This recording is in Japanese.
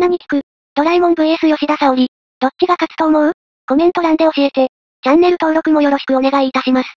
んなに聞く。ドラえもん VS 吉田沙織。どっちが勝つと思う？コメント欄で教えて。チャンネル登録もよろしくお願いいたします。